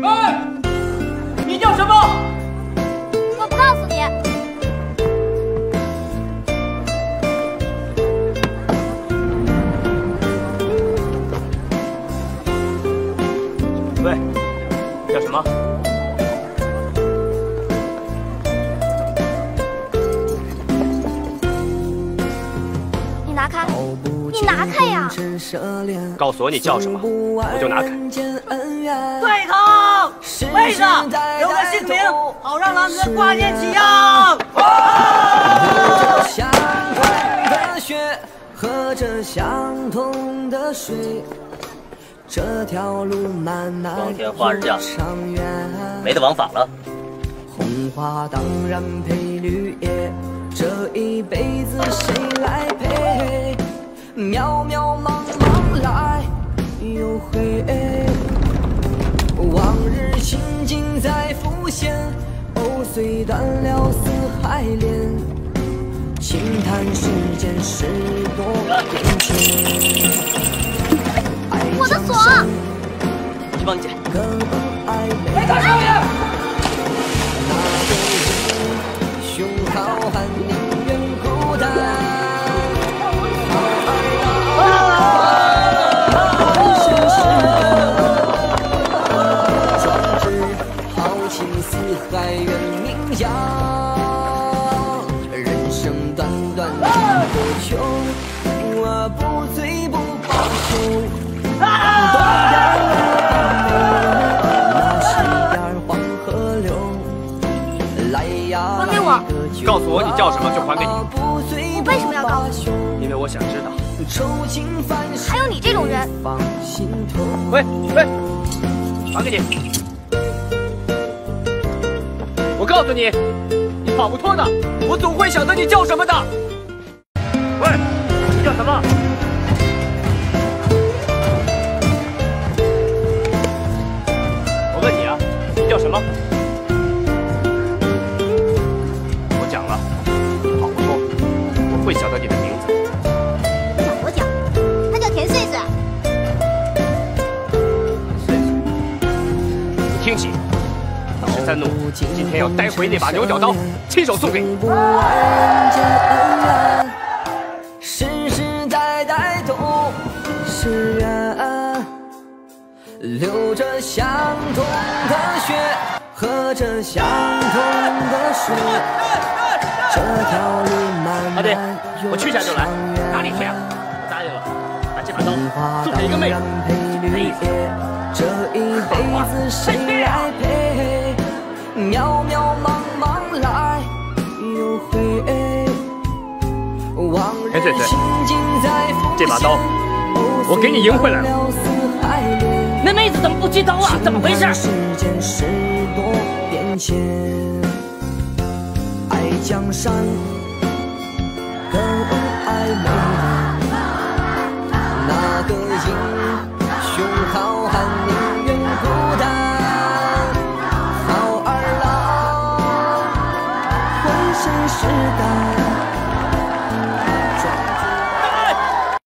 喂，你叫什么？我不告诉你。喂，叫什么？你拿开！你拿开呀！告诉我你叫什么，我就拿开。对头，位子，留个姓名，好让狼哥挂念起呀。相同的血，喝着相同的水，这条路漫漫光天化日下长远。没得王法了。红花当然配绿叶，这一辈子谁来陪？渺渺茫茫来又回，往日情景再浮现，藕虽断了丝还连。轻叹世间事多变迁。我的锁！去帮你捡。告诉我你叫什么，就还给你。我为什么要告诉你？因为我想知道。还有你这种人！喂喂，还给你。我告诉你，你跑不脱的，我总会晓得你叫什么的。喂，你叫什么？十三怒今天要带回那把牛角刀，亲手送给你。世世代代都是缘，流着相同的血，喝着相同的水，这条路漫阿弟漫，我去一下就来。哪里去啊？我答应了，把这把刀送给一个妹子。配这一辈子谁这把刀我给你赢回来了。那妹子怎么不接刀啊？怎么回事？爱江山更爱美，哪个英雄好汉宁愿孤单？好儿郎浑身是胆。